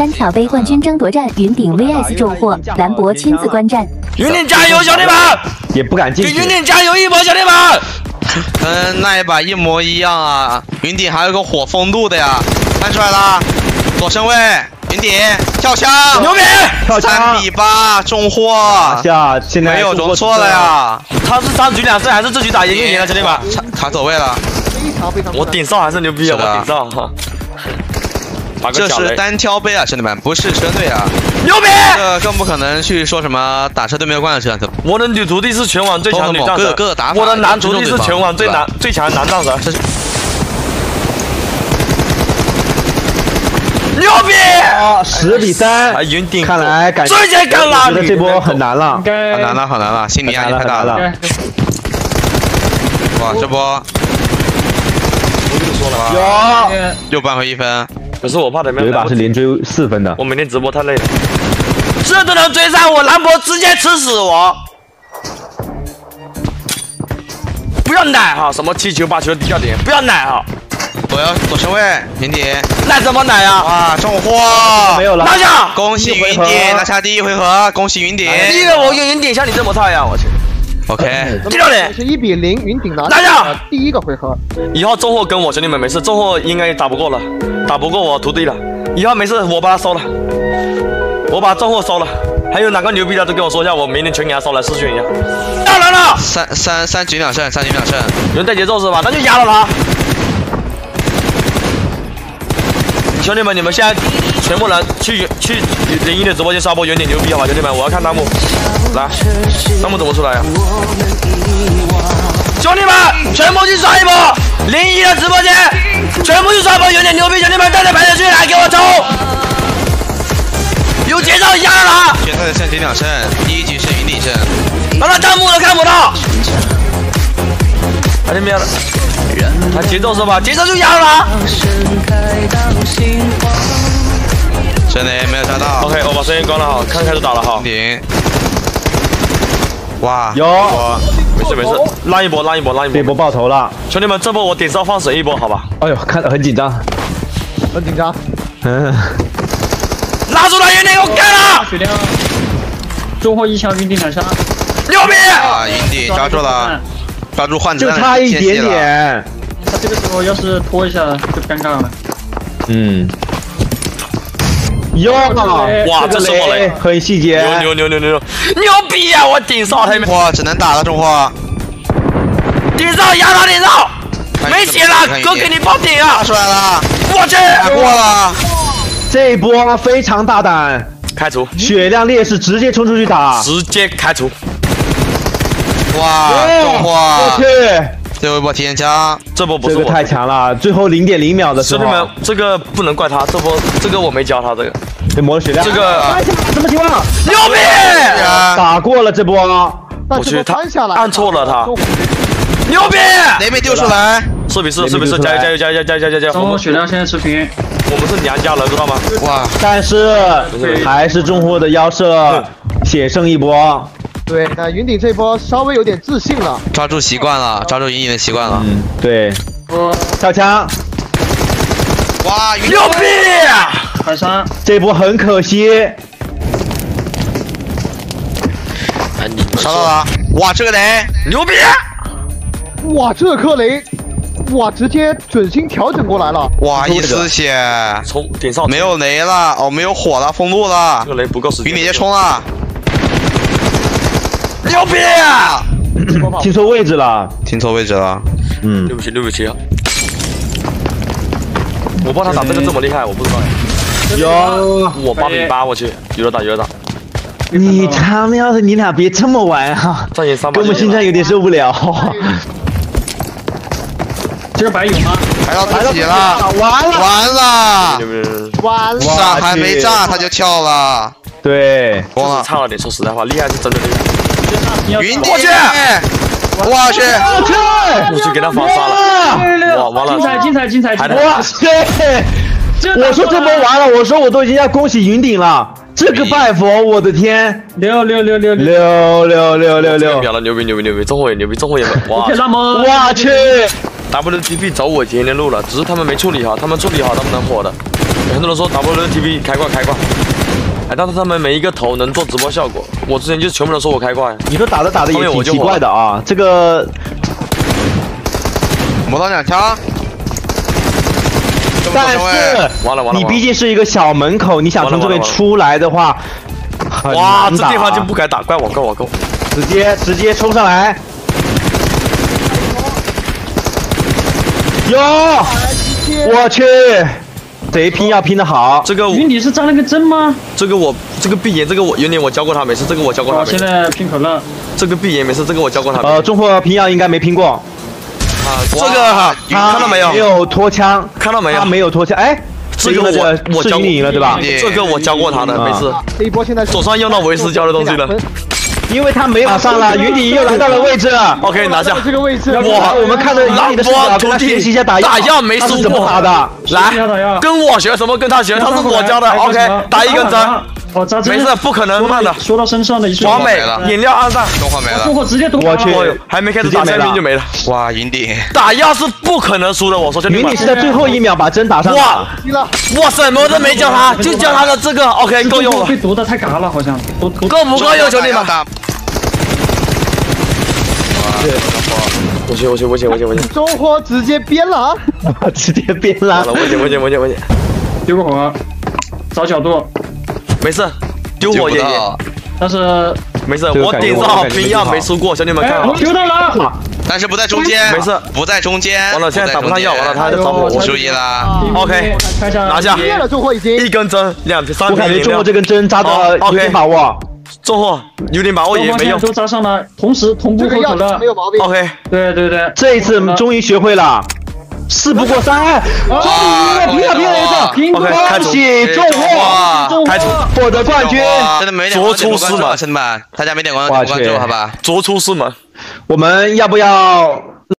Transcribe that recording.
单挑杯冠军争夺战，云顶 VS 重货，兰博亲自观战。云顶加油，兄弟们！也不敢进给云顶加油一波，兄弟们！跟那一把一模一样啊！云顶还有个火风度的呀，看出来了，左身位，云顶跳枪，牛逼！跳三枪比八，重货，下，现在没有容错了呀！他是三局两胜还是这局打赢就赢了，兄弟们！卡卡走位了，非常非常。我顶上还是牛逼啊！我顶上哈。这是，单挑杯啊，兄弟们，不是车队啊，牛逼！这更不可能去说什么打车队没有关系啊，我的女徒弟是全网最强女战各神，各个打法我的男徒弟是全网最难最强男战神。牛逼！啊，十比三。啊，，云顶，看来感觉直接干了觉得这波很难了。应，该好难了，好难了，心理压力太大了。哇，这波。有。又扳回一分，可是我怕他们有一把是连追四分的我，每天直播太累了，这都能追上我，兰博直接吃死我！不要奶哈，什么七球八球低调点，不要奶哈，左腰左身位，云顶，奶怎么奶啊？哇，重货，没有了，拿下！恭喜云顶拿下第一回合，恭喜云顶。第一个我用云顶像你这么菜呀，我去！OK，低调点，是一比零，云顶拿拿下了第一个回合。以后周货跟我兄弟们没事，周货应该打不过了，打不过我徒弟了，以后没事我把他收了，我把周货收了。还有哪个牛逼的都跟我说一下，我明天全给他收来试训一下。当然了，三三三局两胜，三局两胜。有人带节奏是吧？那就压了他。兄弟们，你们现在全部人去去零一的直播间刷波，有点牛逼好吧？兄弟们，我要看弹幕，来，弹幕怎么出来呀、兄弟们，全部去刷一波零一的直播间，全部去刷一波，有点牛逼，兄弟们带着排着去来给我冲，有节奏压了他，决赛的三局两胜，第一局是云顶胜。让他弹幕都看不到。还是没有了，他节奏是吧？节奏就压了他。真的没有抓到。OK，我把声音关了哈，看开始打了哈云。顶，哇，有没事没事，拉一波拉一波拉一这波。波爆头了，兄弟们，这波我点招放水一波，好吧？哎呦，看得很紧张，很紧张。嗯，拉住了，云顶给我干了！血量，中后一枪云顶两杀，牛逼！啊，云顶抓住了，抓住换子弹的就差一。点点，他这个时候要是拖一下就尴尬了。嗯，哟，哇这是我雷雷很细节，牛牛牛牛牛牛。牛逼啊！我顶上他们，哇，只能打了重货，顶上压他顶上，没血了，哥给你爆顶啊。打！出来了，我去！打过了，这一波非常大胆，开除，血量劣势直接冲出去打，直接开除。哇，重我去，，最后一波体验枪，这波不是。太强了，最后零点零秒的时候兄弟，们，这个不能怪他，这波这个我没教他这个，被磨了血量，这个什么情况？牛逼！打过了这波，我去他，按错了他牛逼！雷没丢出来，四比四，四比四，加油加油加油加油加油加油！中货血量现在持平，我们是娘家人，知道吗？哇，但是还是中货的腰射险胜一波，对，那云顶这波稍微有点自信了。抓住习惯了，抓住云顶的习惯了，嗯，对，我跳枪，哇，牛逼！反杀，这波很可惜，哎，你杀到了，哇，这个雷，牛逼！哇，这颗雷，哇，直接准心调整过来了。哇，一丝血，冲顶上没有雷了，哦，没有火了，封路了。这，个雷不够时间。云顶直接冲了，牛逼！听错位置了，听错位置了，嗯对，不起对不起啊！我不知道他打这个这么厉害，我不知道哎。有，我八比八，我去，有的打有的打，你他喵的，你俩别这么玩啊，战赢三把。跟我们现在有点受不了，这个白有吗？还要自己了，完了，完了！完了，炸还没炸他就跳了，对，疯了，差了点，说实在话，厉害是真的厉害。云顶，我去我去，我去，我去给他防杀了，哇，完了！精彩精彩精彩！还精彩哇塞！我说这波完了，我说我都已经要恭喜云顶了，这个拜佛，我的天，六六六六六，六六六六六秒，了，牛逼牛逼牛逼！中火也牛逼，中火也哇我去，WTP 走我前面路了，只是他们没处理好，他们处理好他们能火的。有很多人说 WTP 开挂开挂，哎，但是他们没一个头能做直播效果，我之前就全部都说我开挂呀。你说打着打着也挺奇怪的啊，这个磨刀两枪。但是完了完了你毕竟是一个小门口，你想从这边出来的话，哇，这地方就不该打，怪我怪我怪我。直接直接冲上来。哟，我去，贼拼要拼得好。这个云你是扎了个针吗？这个我这个闭眼这个我有点我教过他没事，这个我教过他我，现在拼可乐，这个闭眼没事，这个我教过他没呃，事。中货拼药应该没拼过，啊这个哈，看到没有？没有脱枪，看到没有他没有脱枪，哎，这个我我教过是云赢了对吧？这个我教过他的，啊没事。这一波现在是手上用到维斯教的东西了因为他没马上了，云顶又来到了位置。OK，拿下。这个位置，哇我们看着云顶的视角，跟他学习一下打打药没输怎么过打的。来，跟我学什么？跟他学，他是我教的。OK，打一根针，没事，不可能慢的。说到身上的一瞬间，完美没了，饮料按上。中火没中了。火直接都我去还没开始打下面就没了。哇，云顶，打药是不可能输的，我说兄弟们云顶。是在最后一秒把针打上的。哇，我什么都没教他，就教他的这个。OK，够用了被，毒的太嘎了，好像都都够不够用，兄弟们？打我去，我去，我去，我去，我去。中火直接编了啊！直接变了。我行，我行，我行，我行。丢个火，找角度，没事，丢丢火爷爷，不到，没事，我顶上好感觉没好冰药没输过，兄弟们哎看好，。丢到了，但是不在中间，没事。不在中间。完了，现在打不上药，完了，他还在找哎我，呦我注意啦，OK，拿下灭了，中火已经一根针，两瓶三我感觉中国这。根针扎的哦有点把握。中货有点把握双也没用。都扎上了，同时同步这个药喝可乐没，有毛病。OK，对对对，这一次终于学会了，事不过三，终于赢了，平了平了一个，拼 OK，开恭除喜中货中开除获得冠军。真的没点关注逐出师门兄弟们，大家没点关注点关注好吧？卓出师门。我们要不要